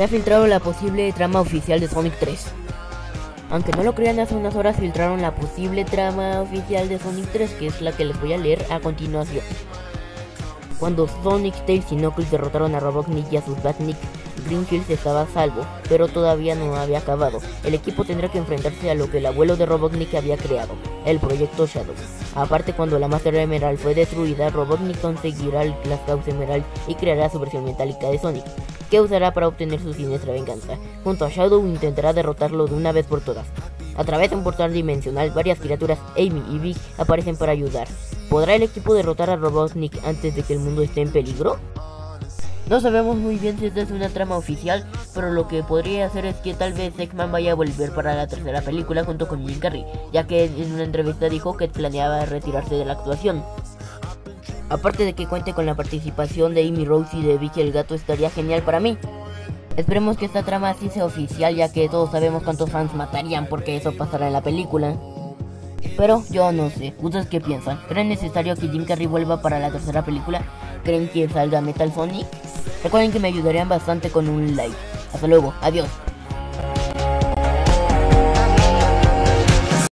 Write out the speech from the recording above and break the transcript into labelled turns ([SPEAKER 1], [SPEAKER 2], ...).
[SPEAKER 1] Se ha filtrado la posible trama oficial de Sonic 3. Aunque no lo crean, hace unas horas filtraron la posible trama oficial de Sonic 3, que es la que les voy a leer a continuación. Cuando Sonic, Tails y Knuckles derrotaron a Robotnik y a sus Batnik, Green Hills estaba a salvo, pero todavía no había acabado. El equipo tendrá que enfrentarse a lo que el abuelo de Robotnik había creado, el proyecto Shadow. Aparte, cuando la Master Emerald fue destruida, Robotnik conseguirá la Causa Emerald y creará su versión metálica de Sonic, que usará para obtener su siniestra venganza. Junto a Shadow intentará derrotarlo de una vez por todas. A través de un portal dimensional, varias criaturas, Amy y Vic, aparecen para ayudar. ¿Podrá el equipo derrotar a Robotnik antes de que el mundo esté en peligro? No sabemos muy bien si esta es una trama oficial, pero lo que podría hacer es que tal vez Eggman vaya a volver para la tercera película junto con Jim Carrey, ya que en una entrevista dijo que planeaba retirarse de la actuación. Aparte de que cuente con la participación de Amy Rose y de Vicky el gato estaría genial para mí. Esperemos que esta trama sí sea oficial ya que todos sabemos cuántos fans matarían porque eso pasará en la película. Pero yo no sé, ¿ustedes qué piensan? ¿Creen necesario que Jim Carrey vuelva para la tercera película? ¿Creen que salga Metal Sonic? Recuerden que me ayudarían bastante con un like. Hasta luego, adiós.